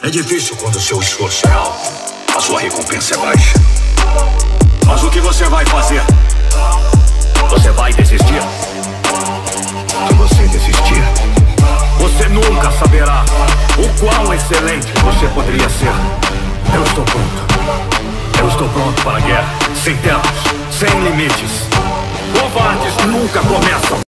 É difícil quando o seu esforço é alto, a sua recompensa é baixa. Mas o que você vai fazer? Você vai desistir? Se você desistir, você nunca saberá o quão excelente você poderia ser. Eu estou pronto. Eu estou pronto para a guerra. Sem tempos, sem limites. Covardes nunca começam.